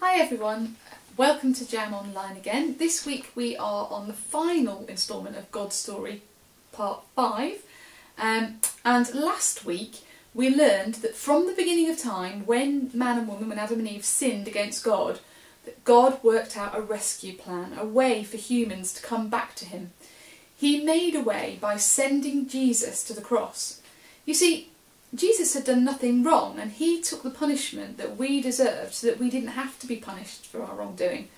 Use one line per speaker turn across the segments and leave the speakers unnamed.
Hi everyone, welcome to Jam Online again. This week we are on the final instalment of God's Story, part 5. Um, and last week we learned that from the beginning of time, when man and woman, when Adam and Eve sinned against God, that God worked out a rescue plan, a way for humans to come back to Him. He made a way by sending Jesus to the cross. You see, Jesus had done nothing wrong and he took the punishment that we deserved so that we didn't have to be punished for our wrongdoing.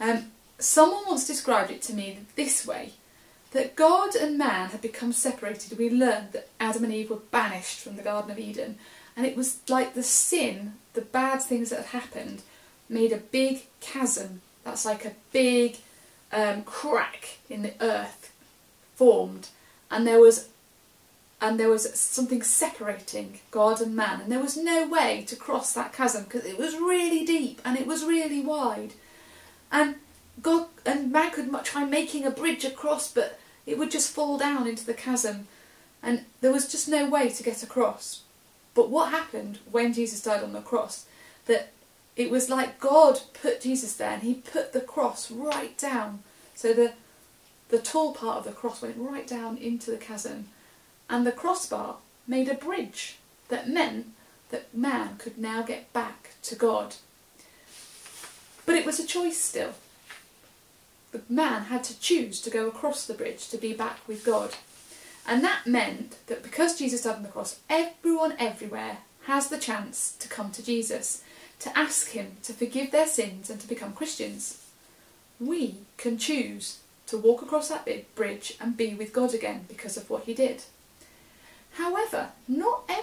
Um, someone once described it to me this way that God and man had become separated. We learned that Adam and Eve were banished from the Garden of Eden, and it was like the sin, the bad things that had happened, made a big chasm. That's like a big um, crack in the earth formed, and there was and there was something separating God and man, and there was no way to cross that chasm because it was really deep and it was really wide. And God and man could try making a bridge across, but it would just fall down into the chasm, and there was just no way to get across. But what happened when Jesus died on the cross? That it was like God put Jesus there, and He put the cross right down. So the the tall part of the cross went right down into the chasm and the crossbar made a bridge that meant that man could now get back to God. But it was a choice still. The man had to choose to go across the bridge to be back with God. And that meant that because Jesus died on the cross, everyone everywhere has the chance to come to Jesus, to ask him to forgive their sins and to become Christians. We can choose to walk across that bridge and be with God again because of what he did.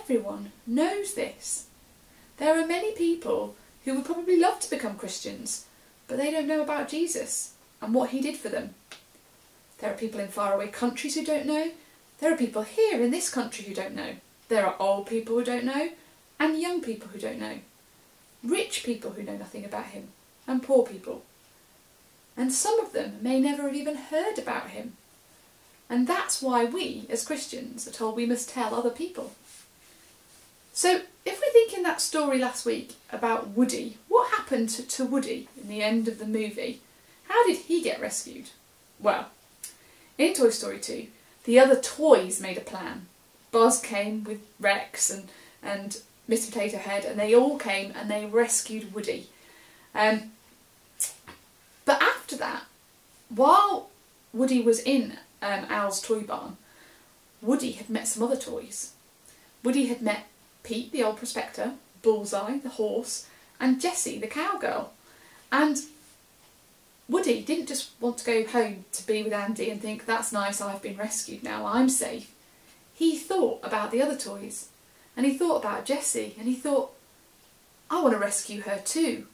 Everyone knows this. There are many people who would probably love to become Christians, but they don't know about Jesus and what he did for them. There are people in faraway countries who don't know. There are people here in this country who don't know. There are old people who don't know, and young people who don't know. Rich people who know nothing about him, and poor people. And some of them may never have even heard about him. And that's why we, as Christians, are told we must tell other people. So, if we think in that story last week about Woody, what happened to, to Woody in the end of the movie? How did he get rescued? Well, in Toy Story 2, the other toys made a plan. Buzz came with Rex and, and Mr. Potato Head, and they all came and they rescued Woody. Um, but after that, while Woody was in um, Al's toy barn, Woody had met some other toys. Woody had met Pete, the old prospector, Bullseye, the horse, and Jessie, the cowgirl. And Woody didn't just want to go home to be with Andy and think, that's nice, I've been rescued now, I'm safe. He thought about the other toys, and he thought about Jessie, and he thought, I want to rescue her too.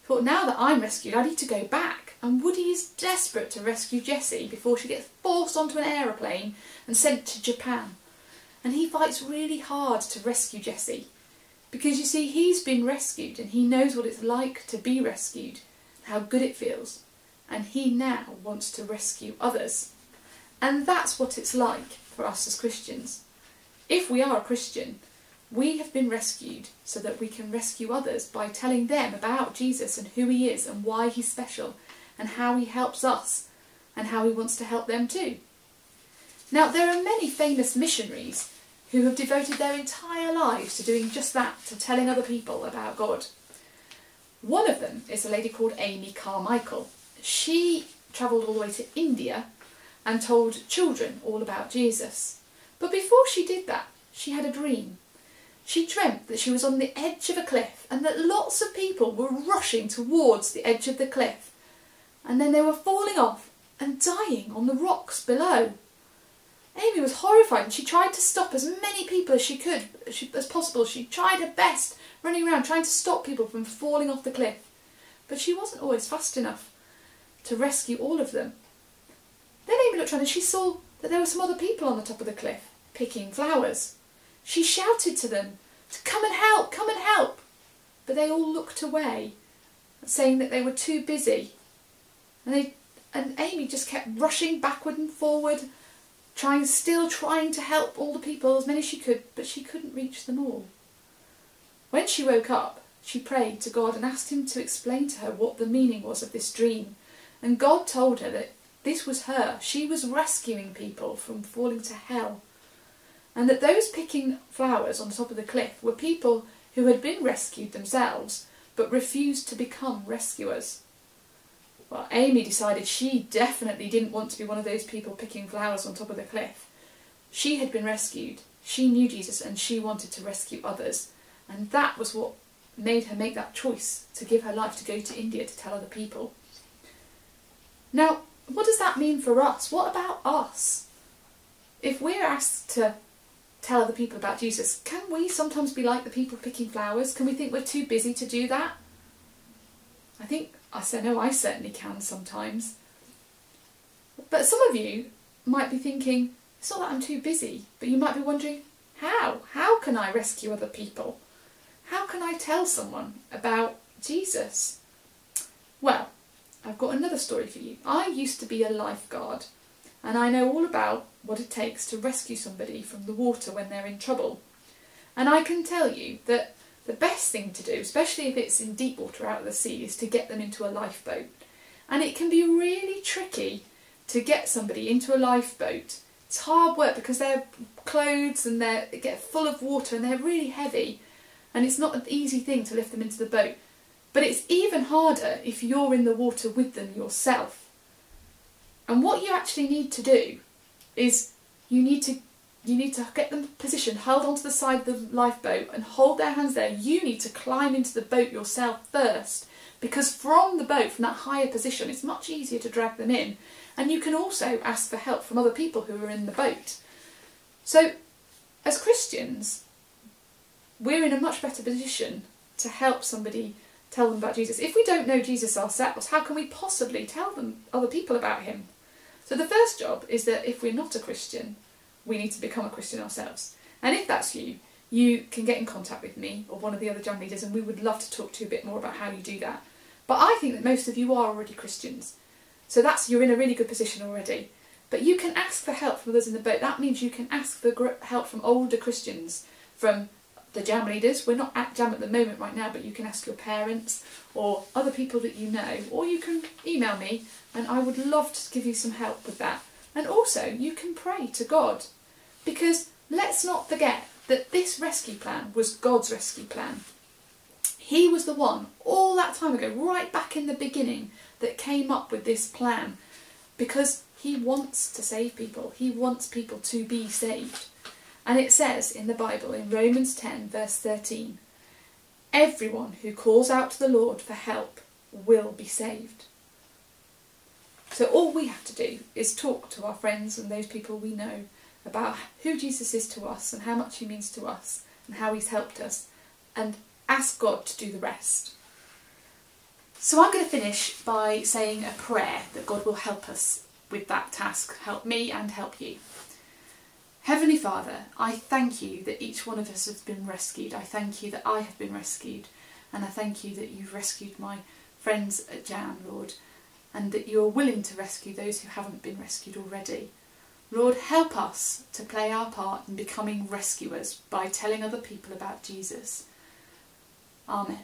He thought, now that I'm rescued, I need to go back and Woody is desperate to rescue Jessie before she gets forced onto an aeroplane and sent to Japan. And he fights really hard to rescue Jessie because you see, he's been rescued and he knows what it's like to be rescued, how good it feels, and he now wants to rescue others. And that's what it's like for us as Christians. If we are a Christian, we have been rescued so that we can rescue others by telling them about Jesus and who he is and why he's special and how he helps us and how he wants to help them too. Now, there are many famous missionaries who have devoted their entire lives to doing just that, to telling other people about God. One of them is a lady called Amy Carmichael. She travelled all the way to India and told children all about Jesus. But before she did that, she had a dream. She dreamt that she was on the edge of a cliff and that lots of people were rushing towards the edge of the cliff and then they were falling off and dying on the rocks below. Amy was horrified and she tried to stop as many people as she could, as possible. She tried her best, running around trying to stop people from falling off the cliff. But she wasn't always fast enough to rescue all of them. Then Amy looked around and she saw that there were some other people on the top of the cliff, picking flowers. She shouted to them to come and help, come and help. But they all looked away, saying that they were too busy and they and Amy just kept rushing backward and forward, trying still trying to help all the people as many as she could, but she couldn't reach them all. When she woke up, she prayed to God and asked Him to explain to her what the meaning was of this dream. And God told her that this was her. She was rescuing people from falling to hell. And that those picking flowers on top of the cliff were people who had been rescued themselves but refused to become rescuers. Well, Amy decided she definitely didn't want to be one of those people picking flowers on top of the cliff. She had been rescued, she knew Jesus, and she wanted to rescue others. And that was what made her make that choice to give her life to go to India to tell other people. Now, what does that mean for us? What about us? If we're asked to tell other people about Jesus, can we sometimes be like the people picking flowers? Can we think we're too busy to do that? I think, I said, no, I certainly can sometimes. But some of you might be thinking, it's not that I'm too busy, but you might be wondering, how? How can I rescue other people? How can I tell someone about Jesus? Well, I've got another story for you. I used to be a lifeguard and I know all about what it takes to rescue somebody from the water when they're in trouble. And I can tell you that the best thing to do, especially if it's in deep water out of the sea, is to get them into a lifeboat. And it can be really tricky to get somebody into a lifeboat. It's hard work because their clothes and they get full of water and they're really heavy and it's not an easy thing to lift them into the boat. But it's even harder if you're in the water with them yourself. And what you actually need to do is you need to you need to get them positioned, held onto the side of the lifeboat and hold their hands there. You need to climb into the boat yourself first because from the boat, from that higher position, it's much easier to drag them in. And you can also ask for help from other people who are in the boat. So, as Christians, we're in a much better position to help somebody tell them about Jesus. If we don't know Jesus ourselves, how can we possibly tell them other people about him? So the first job is that if we're not a Christian, we need to become a Christian ourselves. And if that's you, you can get in contact with me or one of the other jam leaders and we would love to talk to you a bit more about how you do that. But I think that most of you are already Christians. So that's you're in a really good position already. But you can ask for help from others in the boat. That means you can ask for help from older Christians, from the jam leaders. We're not at jam at the moment right now, but you can ask your parents or other people that you know, or you can email me and I would love to give you some help with that. And also, you can pray to God because let's not forget that this rescue plan was God's rescue plan. He was the one, all that time ago, right back in the beginning, that came up with this plan because he wants to save people. He wants people to be saved. And it says in the Bible, in Romans 10, verse 13, everyone who calls out to the Lord for help will be saved. So all we have to do is talk to our friends and those people we know about who Jesus is to us and how much he means to us and how he's helped us and ask God to do the rest. So I'm going to finish by saying a prayer that God will help us with that task, help me and help you. Heavenly Father, I thank you that each one of us has been rescued. I thank you that I have been rescued. And I thank you that you've rescued my friends at Jam, Lord, and that you are willing to rescue those who haven't been rescued already. Lord, help us to play our part in becoming rescuers by telling other people about Jesus. Amen.